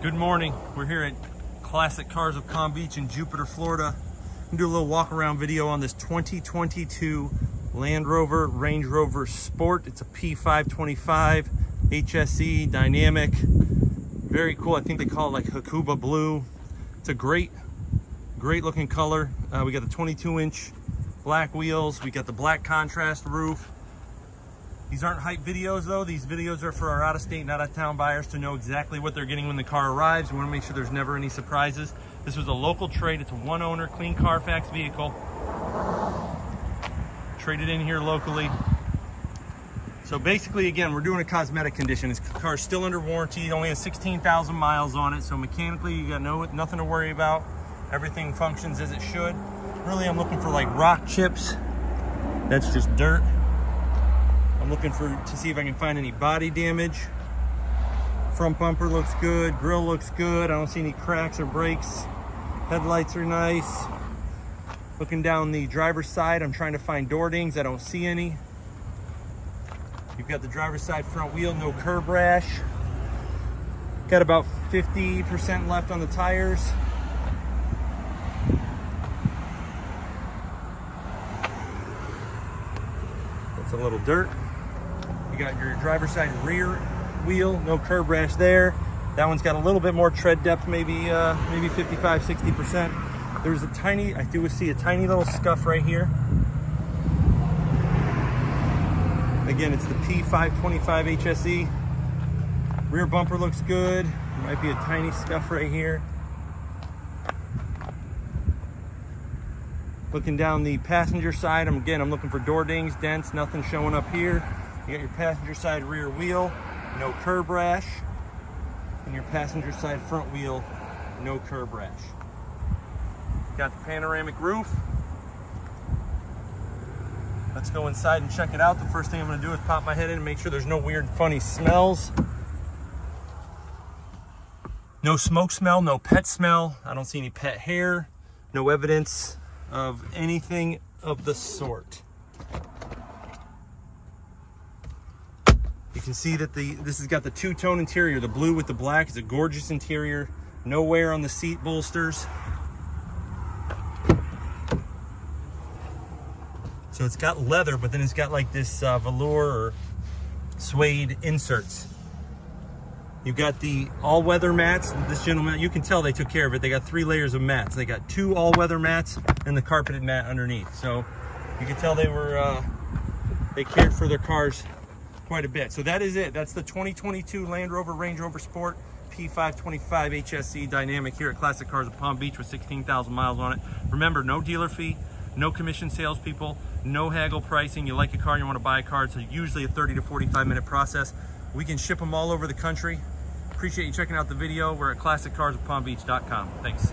Good morning. We're here at Classic Cars of Palm Beach in Jupiter, Florida. I'm gonna do a little walk around video on this 2022 Land Rover Range Rover Sport. It's a P525 HSE dynamic. Very cool. I think they call it like Hakuba blue. It's a great, great looking color. Uh, we got the 22 inch black wheels. We got the black contrast roof. These aren't hype videos though. These videos are for our out of state and out of town buyers to know exactly what they're getting when the car arrives. We wanna make sure there's never any surprises. This was a local trade. It's a one owner, clean Carfax vehicle. Traded in here locally. So basically, again, we're doing a cosmetic condition. This car's still under warranty. It only has 16,000 miles on it. So mechanically, you got no nothing to worry about. Everything functions as it should. Really, I'm looking for like rock chips. That's just dirt. I'm looking for to see if I can find any body damage. Front bumper looks good, grill looks good. I don't see any cracks or breaks. Headlights are nice. Looking down the driver's side, I'm trying to find door dings. I don't see any. You've got the driver's side front wheel, no curb rash. Got about 50% left on the tires. That's a little dirt. You got your driver's side rear wheel, no curb rash there. That one's got a little bit more tread depth, maybe uh, maybe 55, 60%. There's a tiny, I do see a tiny little scuff right here. Again, it's the P525 HSE. Rear bumper looks good. There might be a tiny scuff right here. Looking down the passenger side, I'm, again, I'm looking for door dings, dents, nothing showing up here. You got your passenger side rear wheel, no curb rash. And your passenger side front wheel, no curb rash. Got the panoramic roof. Let's go inside and check it out. The first thing I'm gonna do is pop my head in and make sure there's no weird funny smells. No smoke smell, no pet smell. I don't see any pet hair, no evidence of anything of the sort. Can see that the this has got the two-tone interior, the blue with the black. It's a gorgeous interior. No wear on the seat bolsters. So it's got leather, but then it's got like this uh, velour or suede inserts. You've got the all-weather mats. This gentleman, you can tell they took care of it. They got three layers of mats. They got two all-weather mats and the carpeted mat underneath. So you can tell they were, uh, they cared for their cars quite a bit. So that is it. That's the 2022 Land Rover Range Rover Sport P525 HSE Dynamic here at Classic Cars of Palm Beach with 16,000 miles on it. Remember, no dealer fee, no commission salespeople, no haggle pricing. You like a car you want to buy a car, it's usually a 30 to 45 minute process. We can ship them all over the country. Appreciate you checking out the video. We're at classiccarsofpalmbeach.com. Thanks.